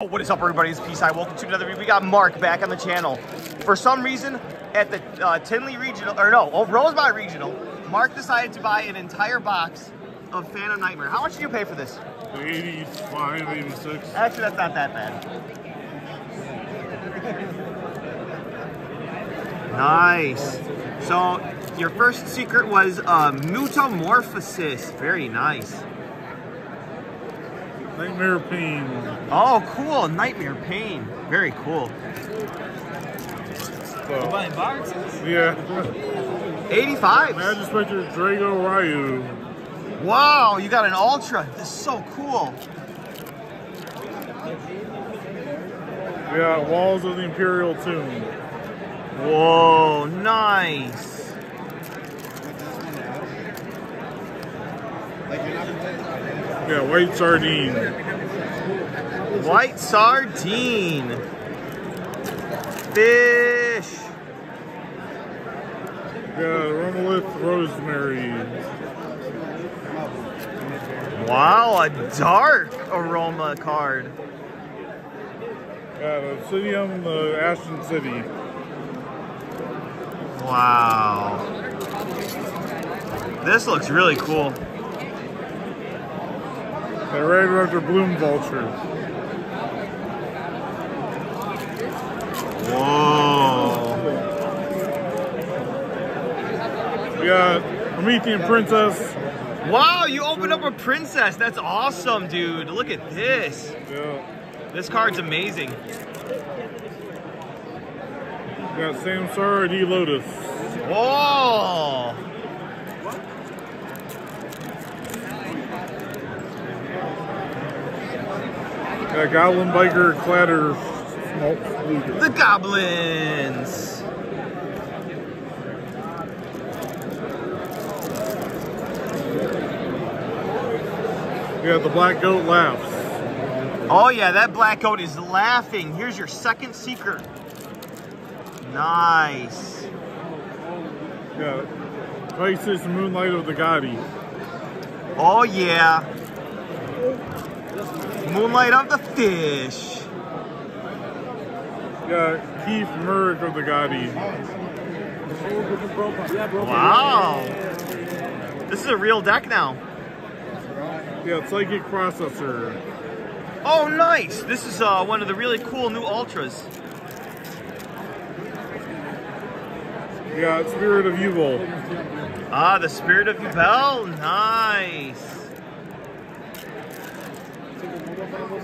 What is up, everybody? It's Peace. I welcome to another video. We got Mark back on the channel. For some reason, at the uh, Tinley Regional, or no, oh, Rosemont Regional, Mark decided to buy an entire box of Phantom Nightmare. How much did you pay for this? 85, 86. Actually, that's not that bad. Nice. So, your first secret was uh, Mutamorphosis. Very nice. Nightmare Pain. Oh, cool. Nightmare Pain. Very cool. So, Buying boxes? yeah. 85. Magic Spectre Drago Ryu. Wow, you got an Ultra. This is so cool. We got Walls of the Imperial Tomb. Whoa, nice. Yeah, White Sardine. White sardine. Fish. Yeah, Romalith Rosemary. Wow, a dark aroma card. Yeah, the Obsidian, the Ashened City. Wow. This looks really cool. The Raidraptor Bloom Vulture. Whoa. We got Promethean Princess. Wow, you opened up a princess. That's awesome, dude. Look at this. Yeah. This card's amazing. We got Samsara D Lotus. Whoa. Got Goblin Biker Clatter Smoke. The goblins. Yeah, the Black Goat Laughs. Oh yeah, that black goat is laughing. Here's your second seeker. Nice. Yeah. Psiics Moonlight of the Ghoti. Oh yeah. Moonlight of the fish. Yeah, Keith Murrick of the Ghoti. Wow. This is a real deck now. Yeah, Psychic Processor. Oh nice. This is uh, one of the really cool new ultras. Yeah, Spirit of Evil. Ah, the spirit of Yubel. Nice.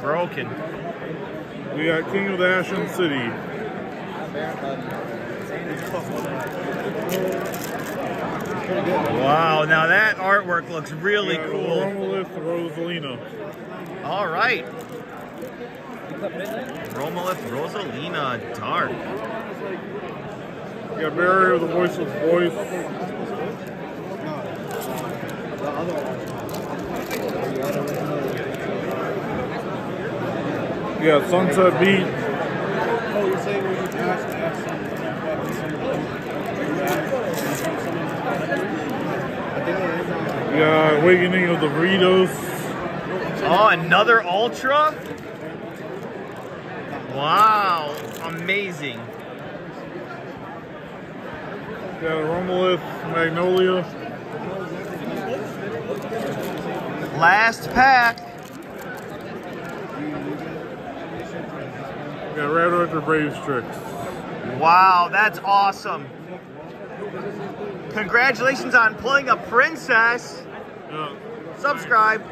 Broken. We got King of the Ashen City. Wow, now that artwork looks really got cool. Romalith Rosalina. All right. Romalith Rosalina Dark. Got Barrier of the Voiceless Voice. We got Sunset. We got Awakening of the Burritos. Oh, another Ultra? Wow, amazing. Got Romalith Magnolia. Last pack. We got Raidraptor Brave Strix. Wow, that's awesome. Congratulations on pulling a princess. Yeah. Subscribe.